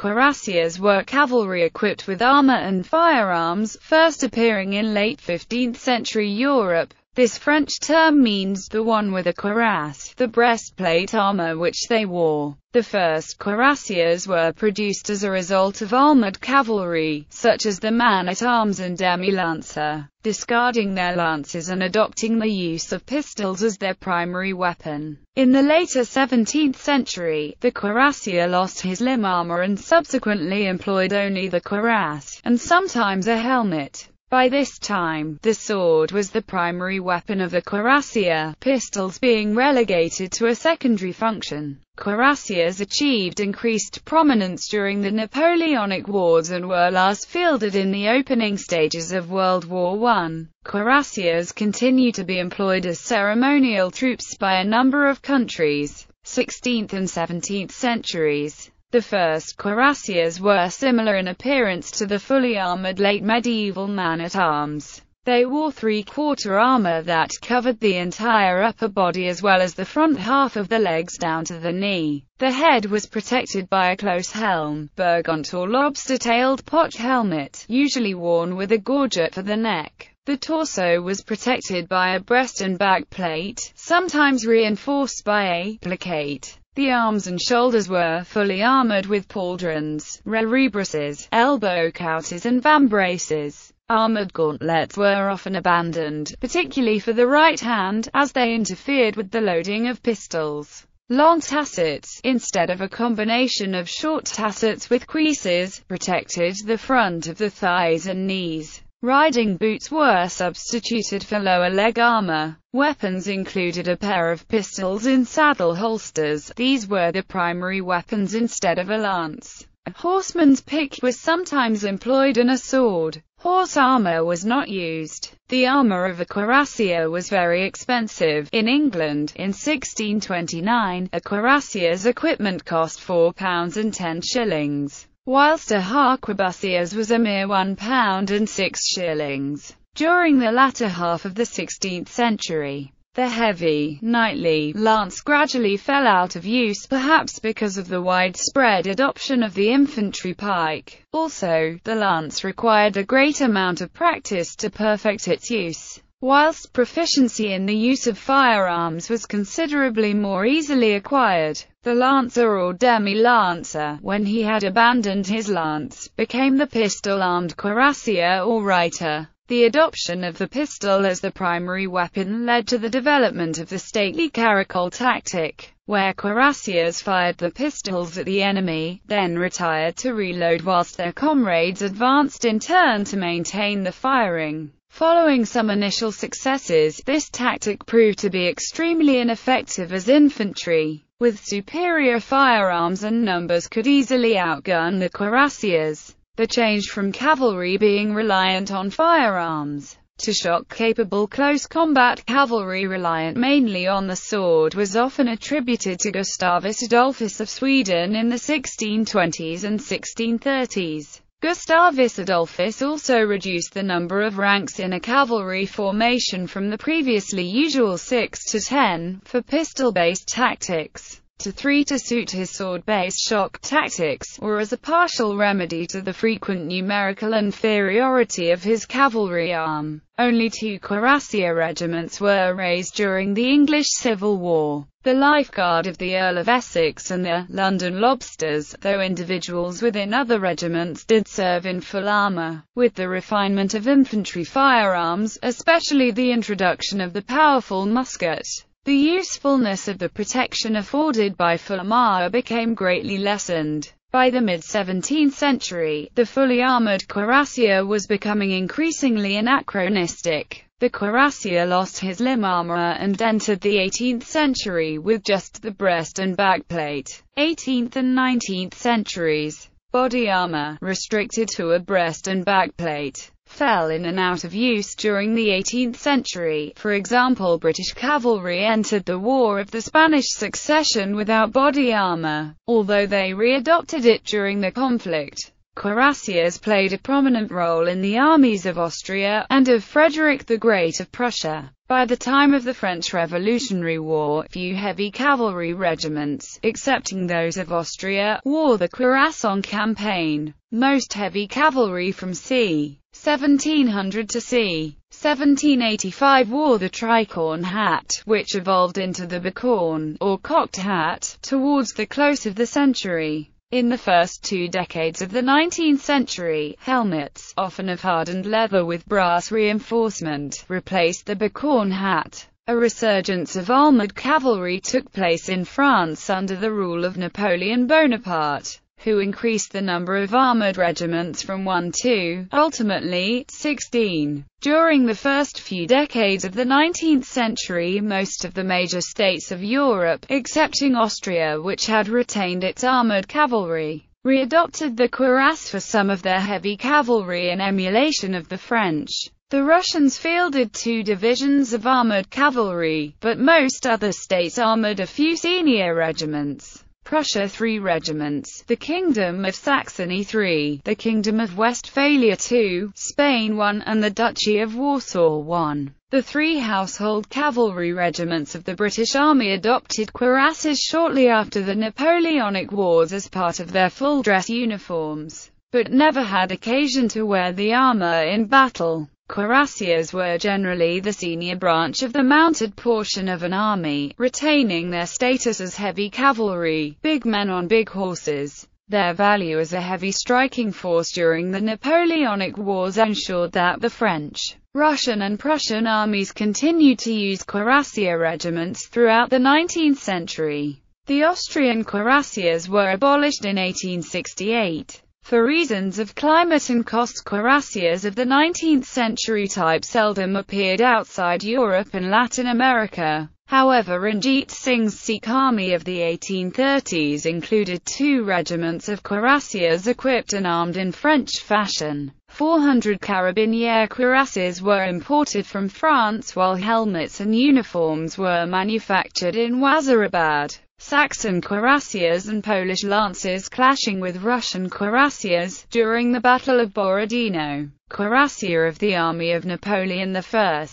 cuirassiers were cavalry equipped with armor and firearms, first appearing in late 15th century Europe. This French term means the one with a cuirass, the breastplate armor which they wore. The first cuirassiers were produced as a result of armored cavalry, such as the man-at-arms and demi-lancer, discarding their lances and adopting the use of pistols as their primary weapon. In the later 17th century, the cuirassier lost his limb armor and subsequently employed only the cuirass, and sometimes a helmet. By this time, the sword was the primary weapon of the cuirassier, pistols being relegated to a secondary function. Cuirassiers achieved increased prominence during the Napoleonic Wars and were last fielded in the opening stages of World War I. Cuirassiers continue to be employed as ceremonial troops by a number of countries. 16th and 17th centuries the first cuirassiers were similar in appearance to the fully armored late medieval man-at-arms. They wore three-quarter armor that covered the entire upper body as well as the front half of the legs down to the knee. The head was protected by a close helm, burgonet or lobster-tailed pot helmet, usually worn with a gorget for the neck. The torso was protected by a breast and back plate, sometimes reinforced by a placcate. The arms and shoulders were fully armored with pauldrons, rerebraces, elbow couters and vambraces. Armored gauntlets were often abandoned, particularly for the right hand, as they interfered with the loading of pistols. Long tassets, instead of a combination of short tassets with cuisses, protected the front of the thighs and knees. Riding boots were substituted for lower leg armor. Weapons included a pair of pistols in saddle holsters. These were the primary weapons instead of a lance. A horseman's pick was sometimes employed and a sword. Horse armor was not used. The armor of a cuirassier was very expensive. In England, in 1629, a cuirassier's equipment cost £4 and 10 shillings whilst a harquebusiers was a mere one pound and six shillings. During the latter half of the 16th century, the heavy, knightly, lance gradually fell out of use perhaps because of the widespread adoption of the infantry pike. Also, the lance required a great amount of practice to perfect its use. Whilst proficiency in the use of firearms was considerably more easily acquired, the lancer or demi-lancer, when he had abandoned his lance, became the pistol-armed cuirassier or reiter. The adoption of the pistol as the primary weapon led to the development of the stately caracole tactic, where cuirassiers fired the pistols at the enemy, then retired to reload whilst their comrades advanced in turn to maintain the firing. Following some initial successes, this tactic proved to be extremely ineffective as infantry, with superior firearms and numbers could easily outgun the cuirassiers. The change from cavalry being reliant on firearms to shock-capable close combat cavalry reliant mainly on the sword was often attributed to Gustavus Adolphus of Sweden in the 1620s and 1630s. Gustavus Adolphus also reduced the number of ranks in a cavalry formation from the previously usual 6 to 10, for pistol-based tactics, to 3 to suit his sword-based shock tactics, or as a partial remedy to the frequent numerical inferiority of his cavalry arm. Only two cuirassier regiments were raised during the English Civil War, the Life Guard of the Earl of Essex and the London Lobsters, though individuals within other regiments did serve in full armour. With the refinement of infantry firearms, especially the introduction of the powerful musket, the usefulness of the protection afforded by full armour became greatly lessened. By the mid-17th century, the fully armored cuirassier was becoming increasingly anachronistic. The cuirassier lost his limb armor and entered the 18th century with just the breast and backplate. 18th and 19th centuries, body armor, restricted to a breast and backplate fell in and out of use during the 18th century. For example British cavalry entered the War of the Spanish Succession without body armor, although they readopted it during the conflict. Cuirassiers played a prominent role in the armies of Austria, and of Frederick the Great of Prussia. By the time of the French Revolutionary War, few heavy cavalry regiments, excepting those of Austria, wore the cuirass on campaign. Most heavy cavalry from c. 1700 to c. 1785 wore the tricorn hat, which evolved into the bicorn, or cocked hat, towards the close of the century. In the first two decades of the 19th century, helmets, often of hardened leather with brass reinforcement, replaced the bicorn hat. A resurgence of armored cavalry took place in France under the rule of Napoleon Bonaparte who increased the number of armored regiments from 1 to, ultimately, 16. During the first few decades of the 19th century most of the major states of Europe, excepting Austria which had retained its armored cavalry, readopted the cuirass for some of their heavy cavalry in emulation of the French. The Russians fielded two divisions of armored cavalry, but most other states armored a few senior regiments. Prussia 3 regiments, the Kingdom of Saxony 3, the Kingdom of Westphalia 2, Spain 1 and the Duchy of Warsaw 1. The three household cavalry regiments of the British Army adopted cuirasses shortly after the Napoleonic Wars as part of their full-dress uniforms, but never had occasion to wear the armor in battle. Cuirassiers were generally the senior branch of the mounted portion of an army, retaining their status as heavy cavalry, big men on big horses. Their value as a heavy striking force during the Napoleonic Wars ensured that the French, Russian and Prussian armies continued to use cuirassier regiments throughout the 19th century. The Austrian cuirassiers were abolished in 1868. For reasons of climate and cost cuirassiers of the 19th century type seldom appeared outside Europe and Latin America. However Ranjit Singh's Sikh army of the 1830s included two regiments of cuirassiers equipped and armed in French fashion. 400 carabinier cuirasses were imported from France while helmets and uniforms were manufactured in Wazirabad. Saxon cuirassiers and Polish lancers clashing with Russian cuirassiers, during the Battle of Borodino. Cuirassier of the army of Napoleon I.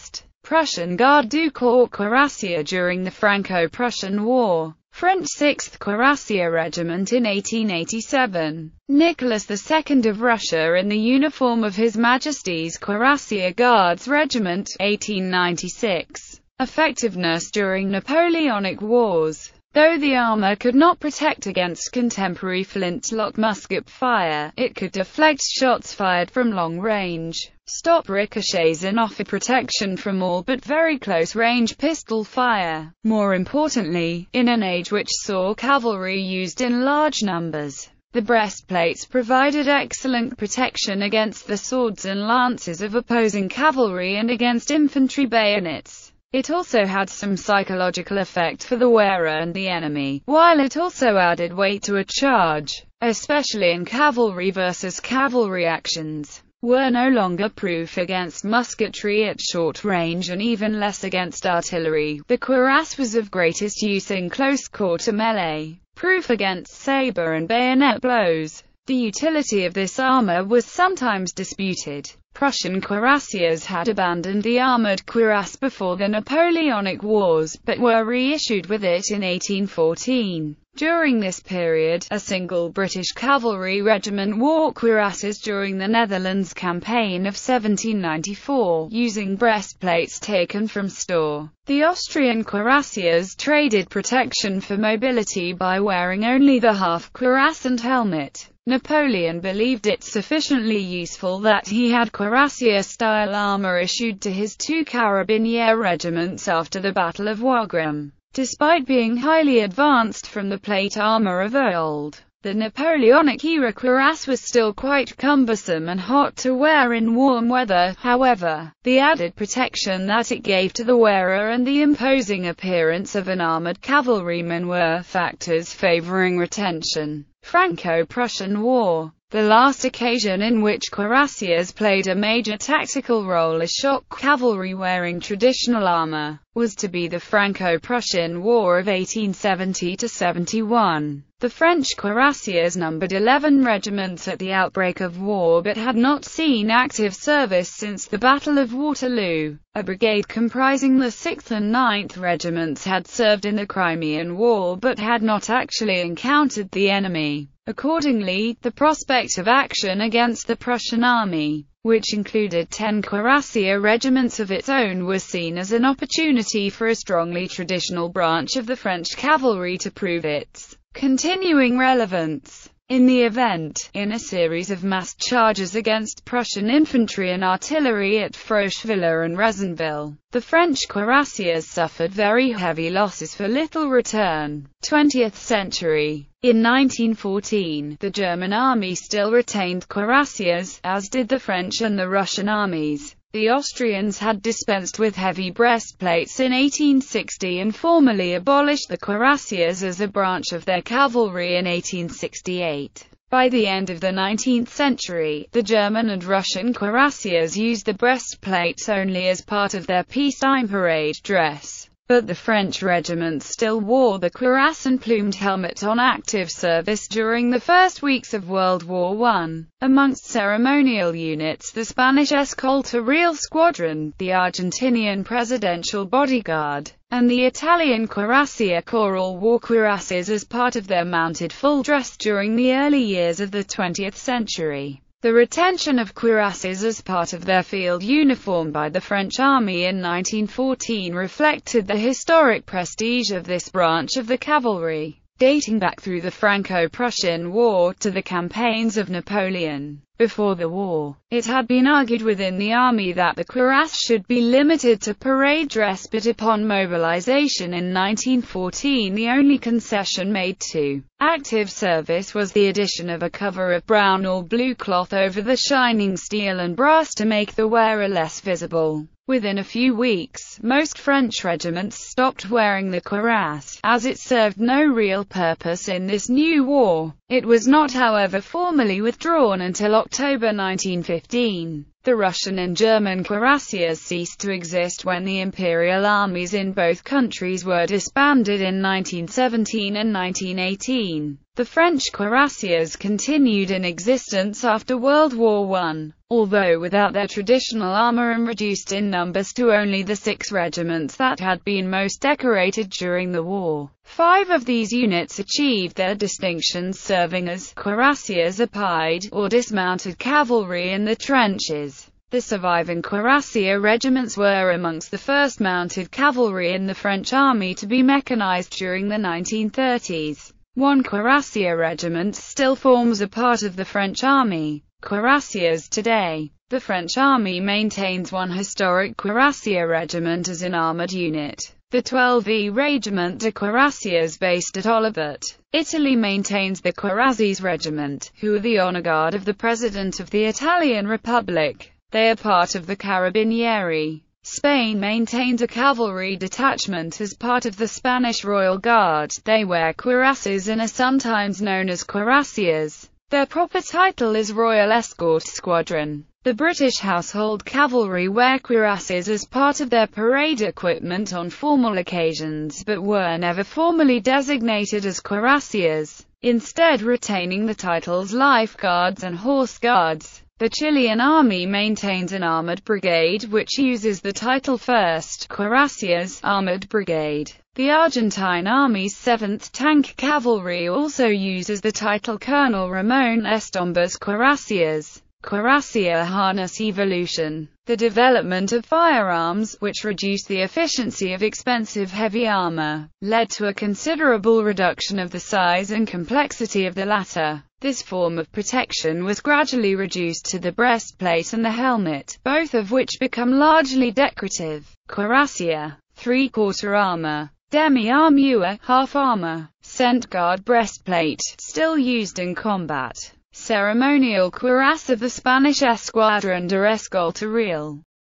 Prussian Garde du Corps cuirassier during the Franco-Prussian War. French 6th Cuirassier Regiment in 1887. Nicholas II of Russia in the uniform of His Majesty's Cuirassier Guards Regiment, 1896. Effectiveness during Napoleonic Wars Though the armor could not protect against contemporary flintlock musket fire, it could deflect shots fired from long range, stop ricochets and offer protection from all but very close-range pistol fire. More importantly, in an age which saw cavalry used in large numbers, the breastplates provided excellent protection against the swords and lances of opposing cavalry and against infantry bayonets. It also had some psychological effect for the wearer and the enemy, while it also added weight to a charge, especially in cavalry versus cavalry actions were no longer proof against musketry at short range and even less against artillery. The cuirass was of greatest use in close quarter melee, proof against saber and bayonet blows. The utility of this armor was sometimes disputed. Prussian cuirassiers had abandoned the armored cuirass before the Napoleonic Wars, but were reissued with it in 1814. During this period, a single British cavalry regiment wore cuirasses during the Netherlands campaign of 1794, using breastplates taken from store. The Austrian cuirassiers traded protection for mobility by wearing only the half cuirass and helmet. Napoleon believed it sufficiently useful that he had cuirassier-style armor issued to his two carabinier regiments after the Battle of Wagram. Despite being highly advanced from the plate armor of old, the Napoleonic-era cuirass was still quite cumbersome and hot to wear in warm weather, however. The added protection that it gave to the wearer and the imposing appearance of an armored cavalryman were factors favoring retention. Franco-Prussian War The last occasion in which cuirassiers played a major tactical role as shock cavalry wearing traditional armor was to be the Franco-Prussian War of 1870-71. The French cuirassiers numbered 11 regiments at the outbreak of war but had not seen active service since the Battle of Waterloo. A brigade comprising the 6th and 9th regiments had served in the Crimean War but had not actually encountered the enemy. Accordingly, the prospect of action against the Prussian army, which included ten cuirassier regiments of its own was seen as an opportunity for a strongly traditional branch of the French cavalry to prove its continuing relevance. In the event, in a series of massed charges against Prussian infantry and artillery at Frochevillers and Rezonville, the French cuirassiers suffered very heavy losses for little return. 20th century in 1914, the German army still retained cuirassiers, as did the French and the Russian armies. The Austrians had dispensed with heavy breastplates in 1860 and formally abolished the cuirassiers as a branch of their cavalry in 1868. By the end of the 19th century, the German and Russian cuirassiers used the breastplates only as part of their peacetime parade dress. But the French regiments still wore the cuirass and plumed helmet on active service during the first weeks of World War I. Amongst ceremonial units the Spanish Escolta Real Squadron, the Argentinian Presidential Bodyguard, and the Italian Cuirassier Corps all wore cuirasses as part of their mounted full dress during the early years of the 20th century. The retention of cuirasses as part of their field uniform by the French army in 1914 reflected the historic prestige of this branch of the cavalry, dating back through the Franco-Prussian War to the campaigns of Napoleon. Before the war, it had been argued within the army that the cuirass should be limited to parade dress but upon mobilization in 1914 the only concession made to active service was the addition of a cover of brown or blue cloth over the shining steel and brass to make the wearer less visible. Within a few weeks, most French regiments stopped wearing the cuirass, as it served no real purpose in this new war. It was not however formally withdrawn until October 1915. The Russian and German cuirassiers ceased to exist when the imperial armies in both countries were disbanded in 1917 and 1918. The French cuirassiers continued in existence after World War I, although without their traditional armor and reduced in numbers to only the six regiments that had been most decorated during the war. Five of these units achieved their distinctions serving as cuirassiers à pied, or dismounted cavalry in the trenches. The surviving cuirassier regiments were amongst the first mounted cavalry in the French army to be mechanized during the 1930s. One cuirassier regiment still forms a part of the French army. Cuirassiers today. The French army maintains one historic cuirassier regiment as an armored unit. The 12e Regiment de Cuirassiers based at Olivet, Italy maintains the Cuirassiers Regiment, who are the honor guard of the President of the Italian Republic. They are part of the Carabinieri. Spain maintains a cavalry detachment as part of the Spanish Royal Guard. They wear cuirasses and are sometimes known as cuirassiers. Their proper title is Royal Escort Squadron. The British Household Cavalry wear cuirasses as part of their parade equipment on formal occasions but were never formally designated as cuirassiers, instead retaining the titles Life Guards and Horse Guards. The Chilean army maintains an armored brigade which uses the title First Cuirassiers Armored Brigade. The Argentine Army's 7th Tank Cavalry also uses the title Colonel Ramon Estombas Cuirassiers. Cuirassier harness evolution. The development of firearms, which reduced the efficiency of expensive heavy armor, led to a considerable reduction of the size and complexity of the latter. This form of protection was gradually reduced to the breastplate and the helmet, both of which become largely decorative. Cuirassier, three-quarter armor, demi-armure, half armor, cent guard breastplate, still used in combat ceremonial cuirass of the Spanish Escuadrón de Escolta Real.